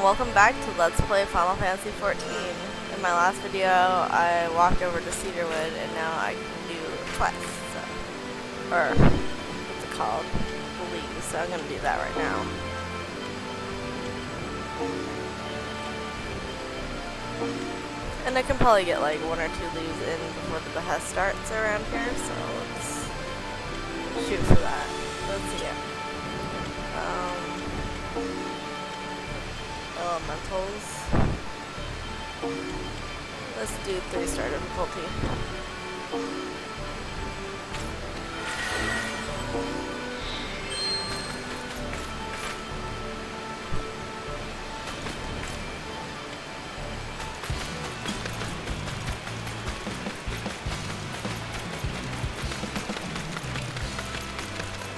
and welcome back to Let's Play Final Fantasy XIV. In my last video, I walked over to Cedarwood, and now I can do quests. So, or, what's it called? Leagues, so I'm going to do that right now. And I can probably get like one or two leves in before the behest starts around here, so let's shoot for that. Let's see it. Um, elementals. Let's do three star difficulty.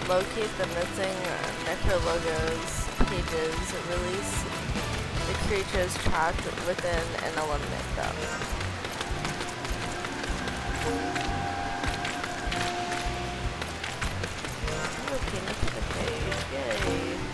Locate the missing uh, necro logos pages. Release the creatures trapped within and eliminate them. Looking at the page, yay.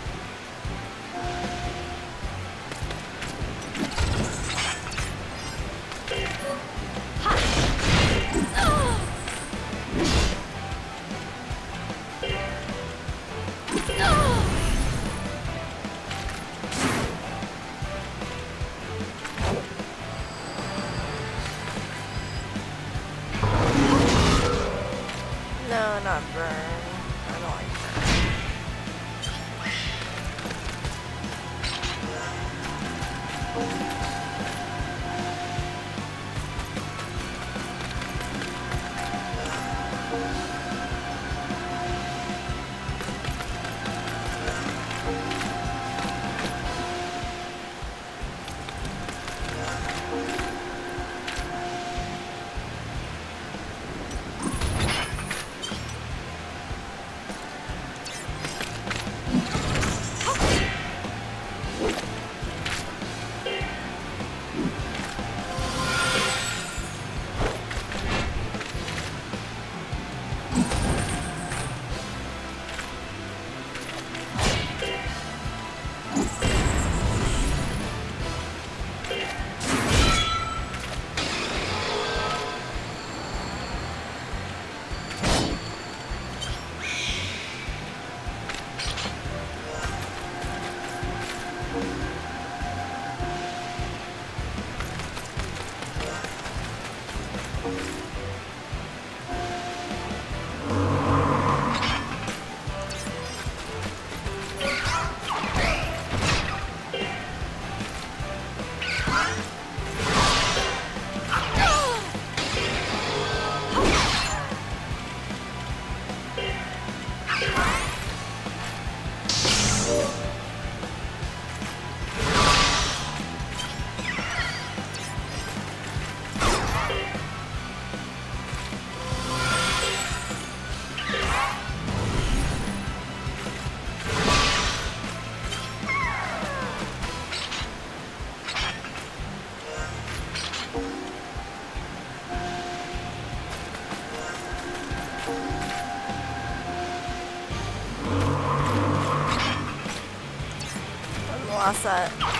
Lost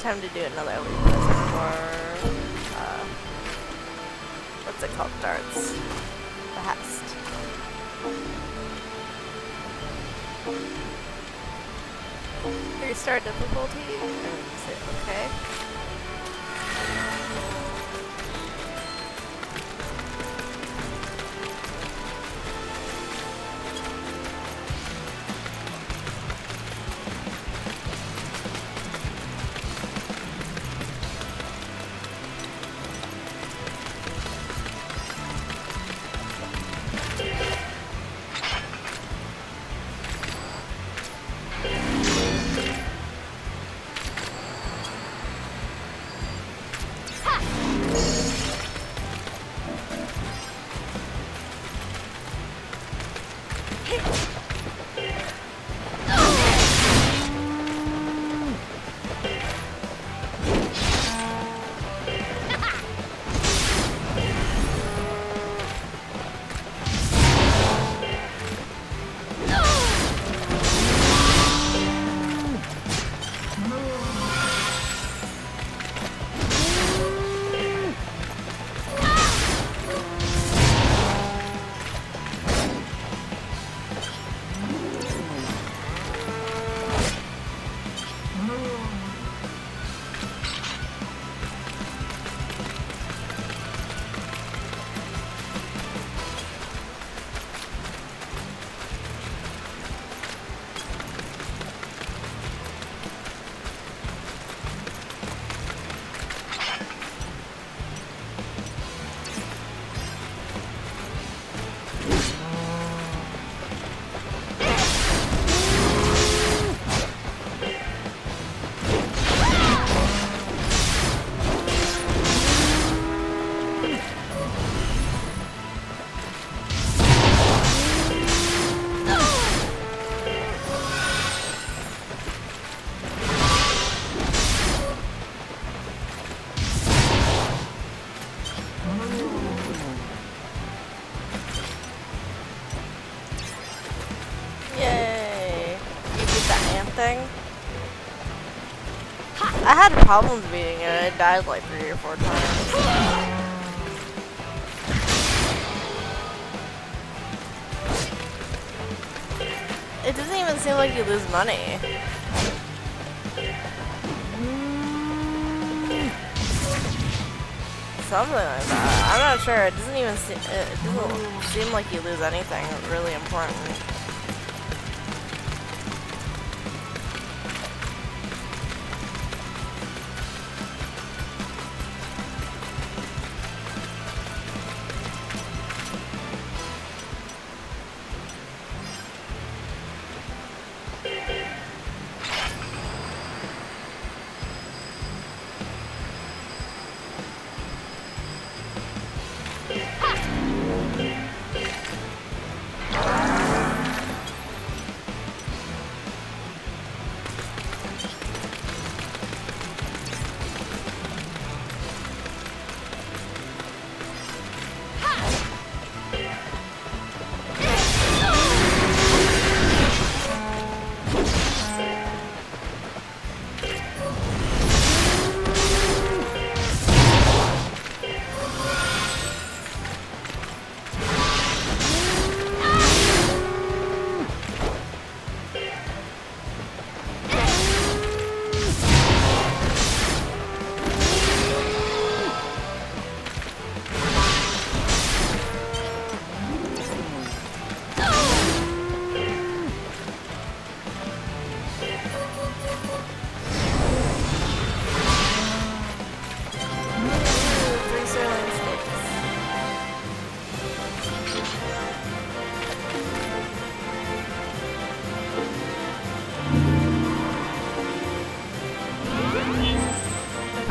time to do another quest before, uh, what's it called, darts. The Hest. restart difficulty? Okay. Had problems beating it. It died like three or four times. It doesn't even seem like you lose money. Something like that. I'm not sure. It doesn't even seem. It doesn't seem like you lose anything really important.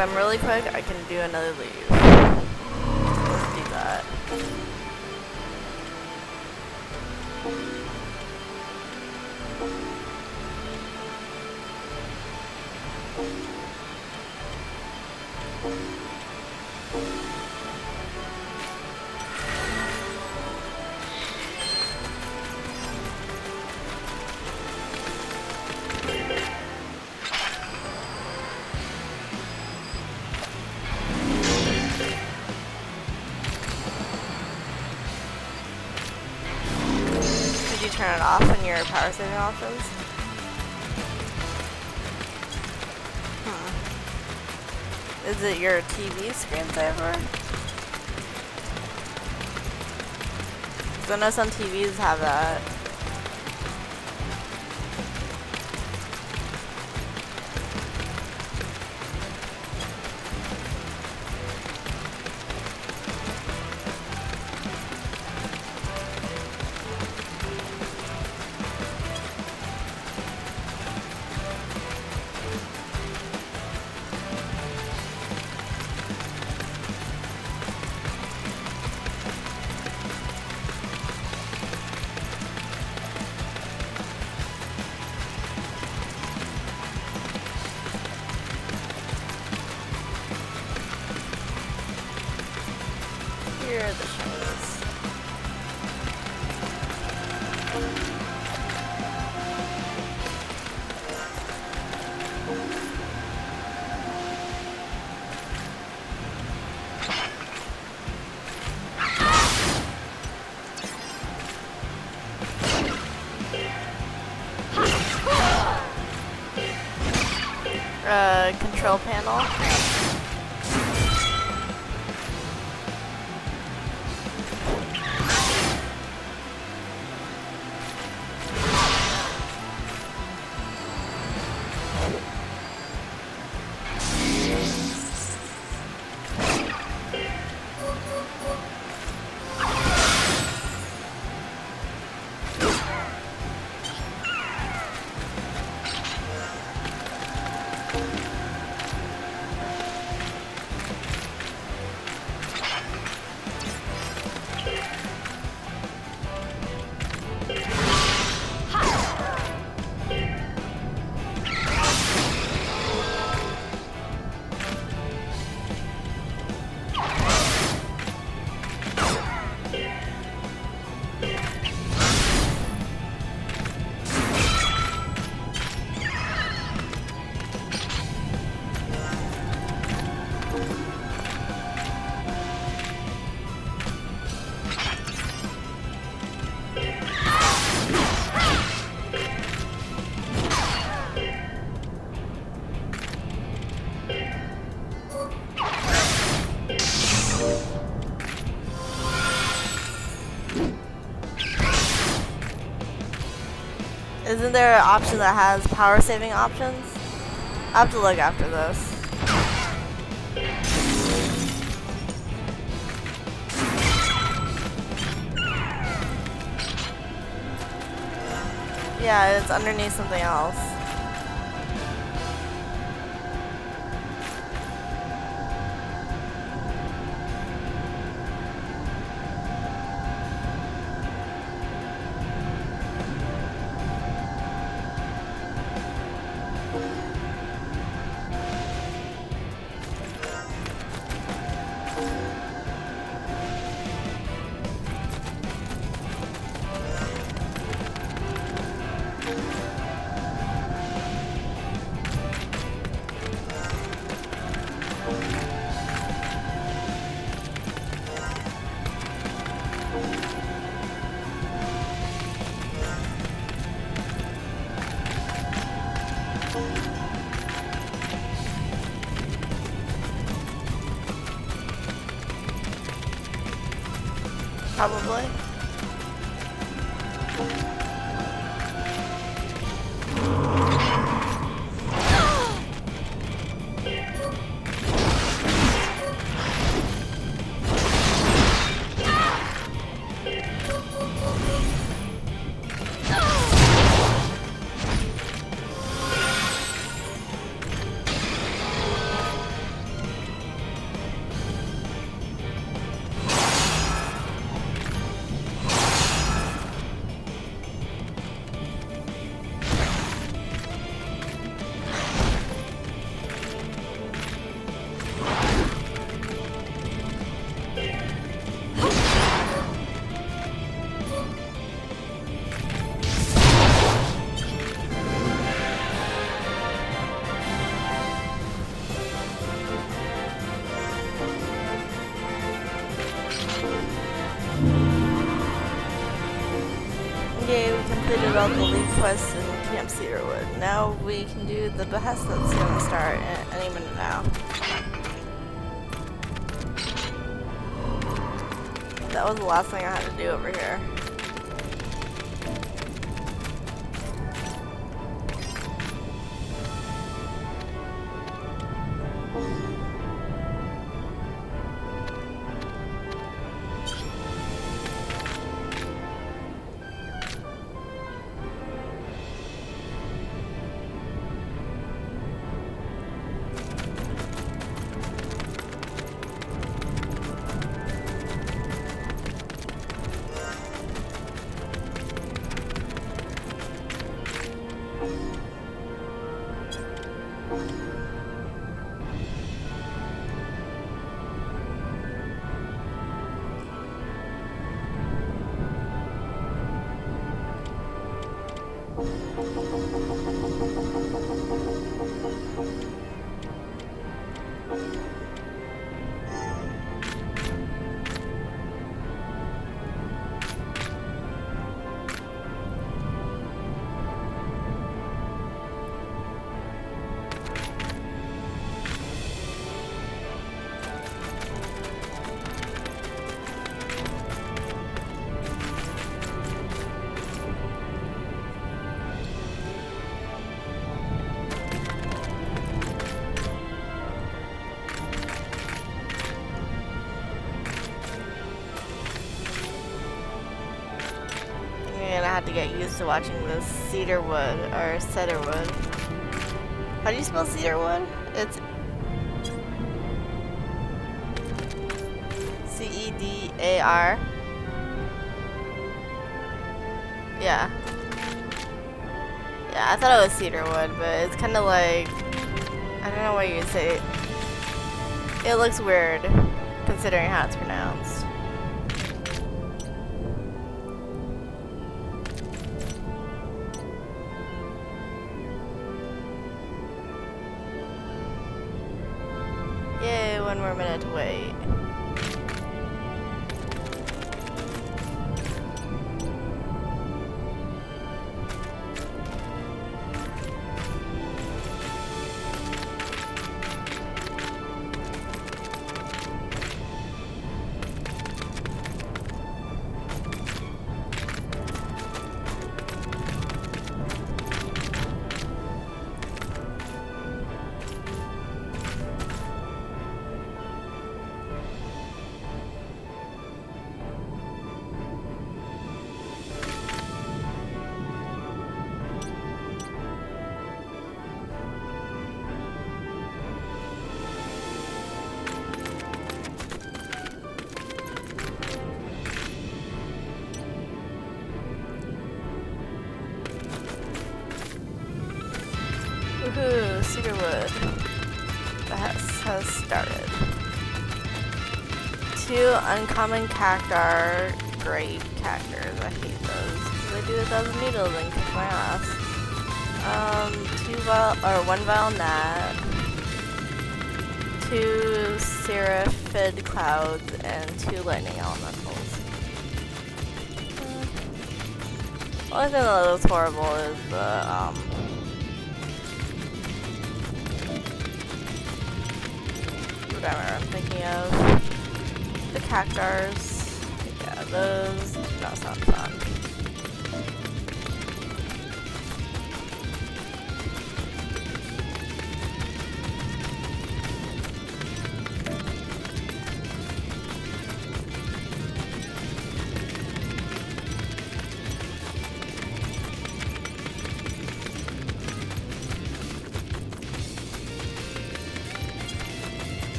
I'm really quick, I can do another leve. Let's do that. power saving options. Huh. Is it your TV screensaver? I know some TVs have that. Control panel. Isn't there an option that has power saving options? I have to look after this. Yeah, it's underneath something else. Probably. the behest that's gonna start eh, any minute now. That was the last thing I had to do over here. To watching this cedarwood or cedarwood. How do you spell cedarwood? It's C E D A R. Yeah. Yeah, I thought it was cedarwood, but it's kind of like I don't know what you'd say. It looks weird considering how it's pronounced. One more minute to wait. Woohoo, cedarwood. The has, has started. Two uncommon cactuar, great cactuars. I hate those. They do a thousand needles and kick my ass. Um, two vile, or one vile gnat. Two seraphid clouds and two lightning elementals. Uh, only thing that looks horrible is the, um, whatever I'm thinking of. The cactuars. Yeah, those do not sound fun.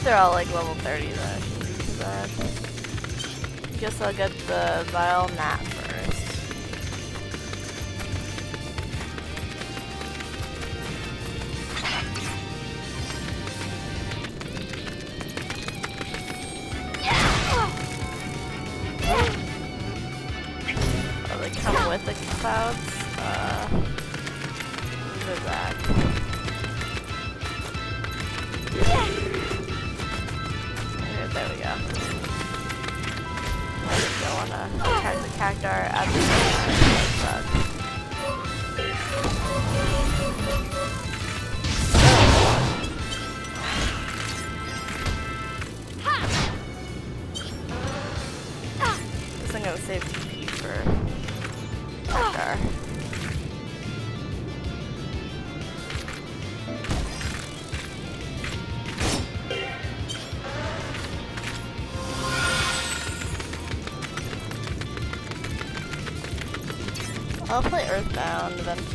If they're all like level 30 then Guess I'll get the Vile Gnat save TP for. I'll play Earthbound eventually.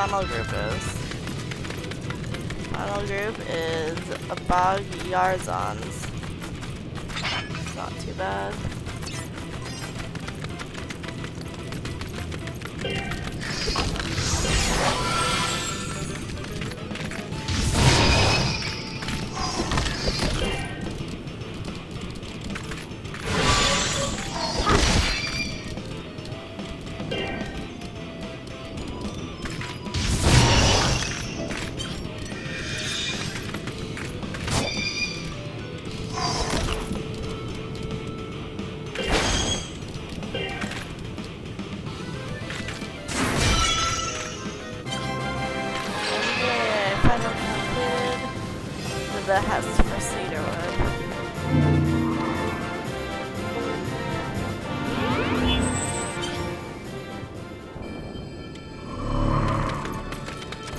Final group is. Final group is Bog Yarzons. It's not too bad. The Hest for Cedarwood.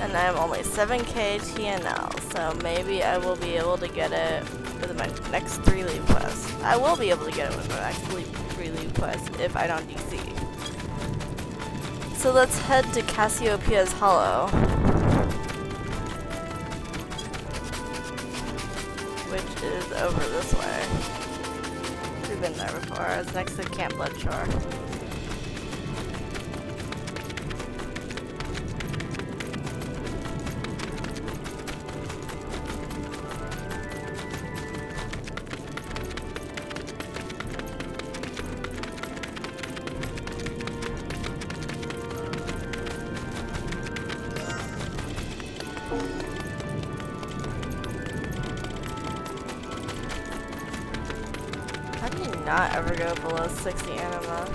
And I'm only 7k TNL, so maybe I will be able to get it with my next three leve quests. I will be able to get it with my next three leve quests if I don't DC. So let's head to Cassiopeia's Hollow. Is over this way. We've been there before. It's next to Camp Bloodshore. How not ever go below 60 anima?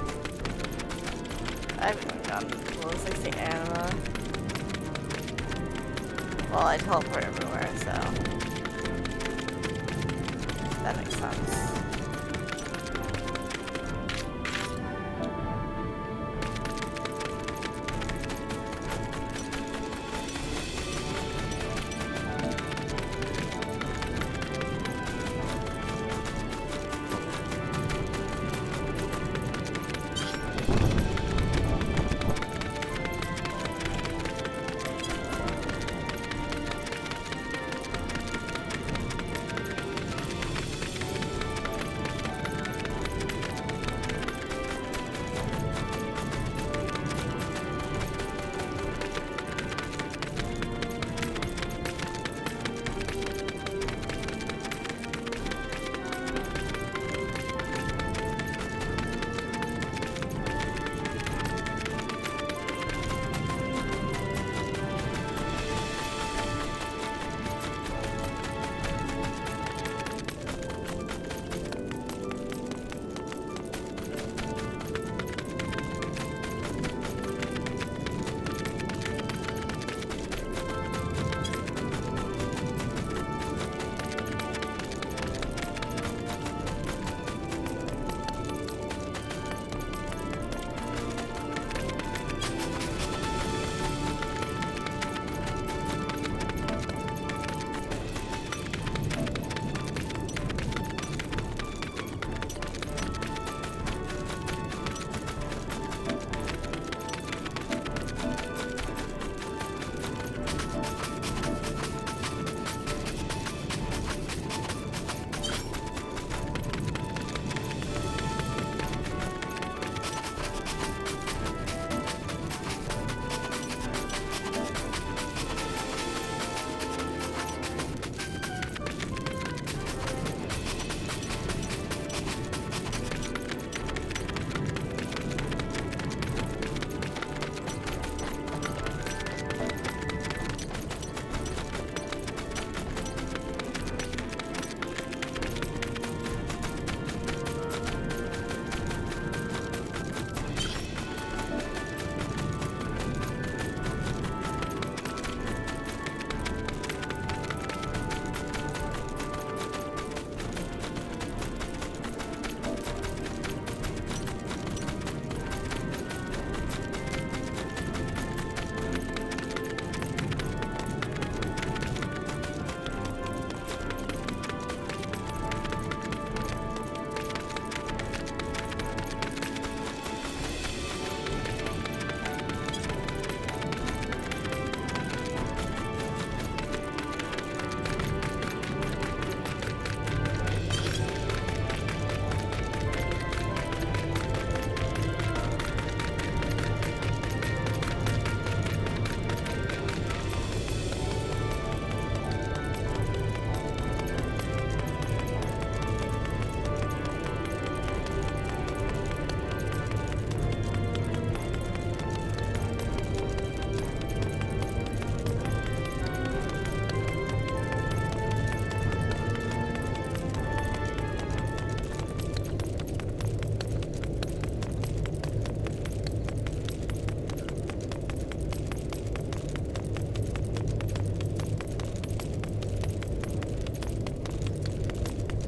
I haven't even gone below 60 anima. Well, I teleport everywhere, so. That makes sense.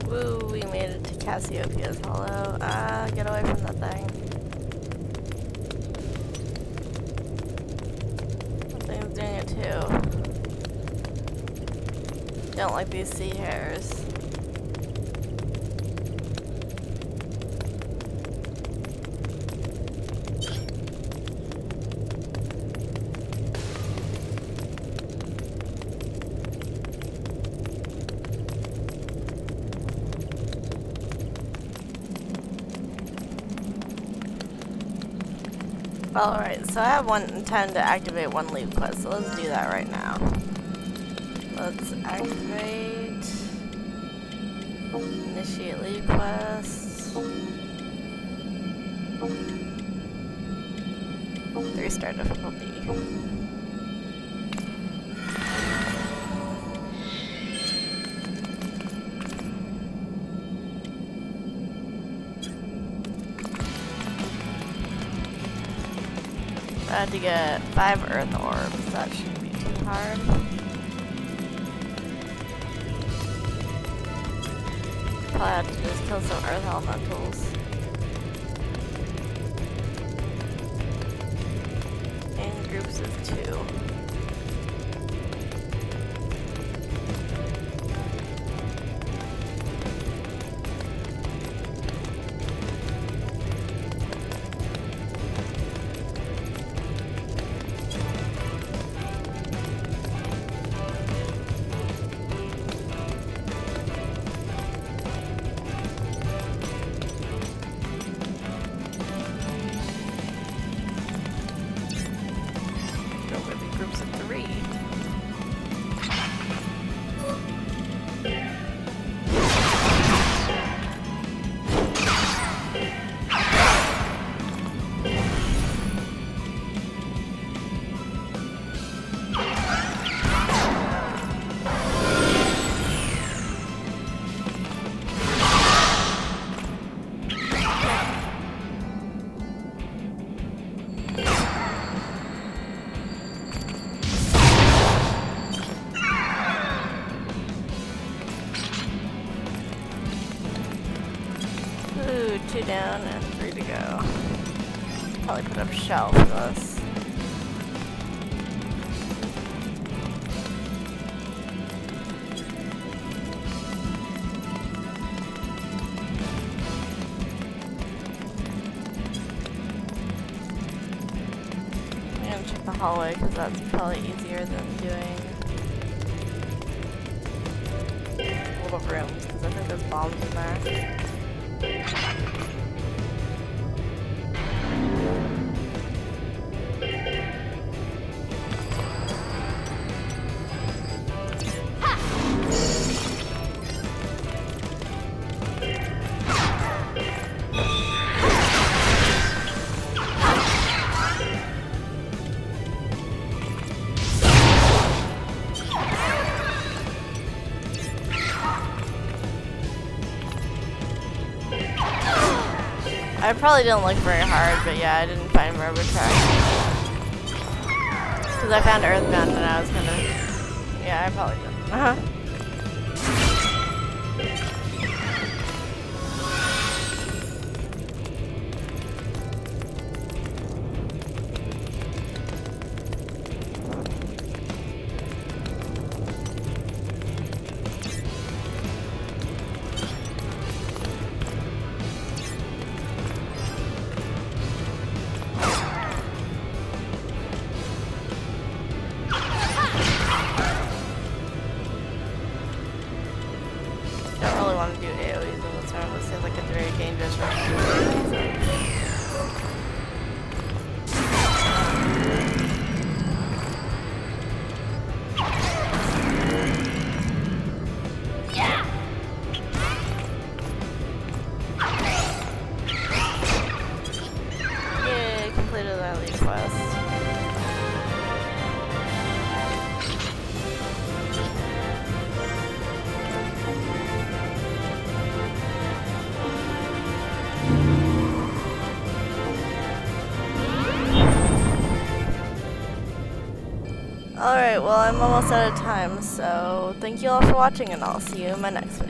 Cassiopeia Cassiopeia's hollow. Ah, get away from that thing. That thing's doing it too. Don't like these sea hares. Alright, so I have one ten to activate one leve quest, so let's do that right now. Let's activate initiate leve quest. Three star difficulty. Had to get five earth orbs. That shouldn't be too hard. Probably have to just kill some earth elementals. In groups of two. two bombs in there. Probably didn't look very hard, but yeah, I didn't find rubber track. Because I found Earthbound and I was gonna... Yeah, I probably didn't. Uh-huh. Alright, well I'm almost out of time, so thank you all for watching and I'll see you in my next video.